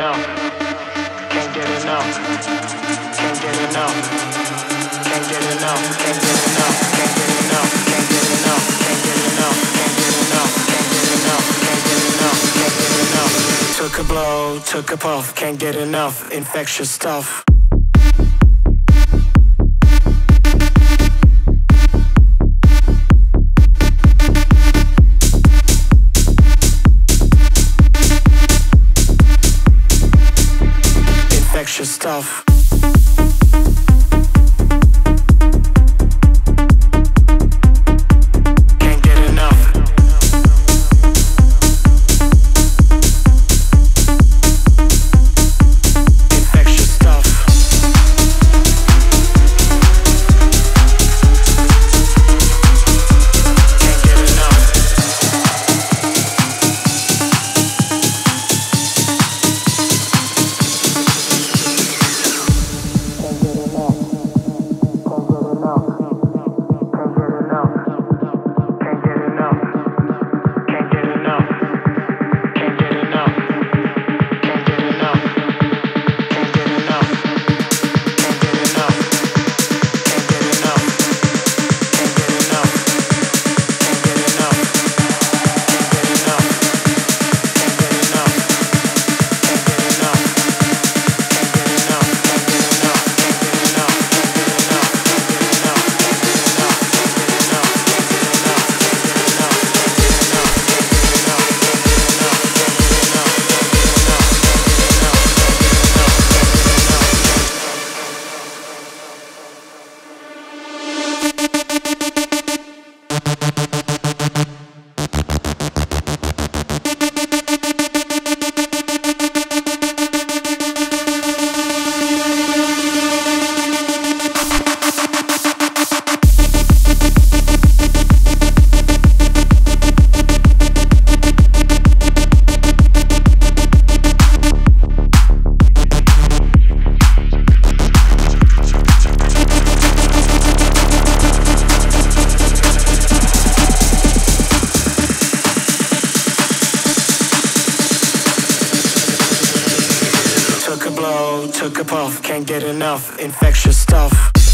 Can't get enough. Can't get enough. Can't get enough. Can't get enough. Can't get enough. Can't get enough. Can't get enough. Can't get enough. Can't get enough. Can't get enough. Took a blow, took a puff. Can't get enough. Infectious stuff. Stuff. Took a puff, can't get enough infectious stuff.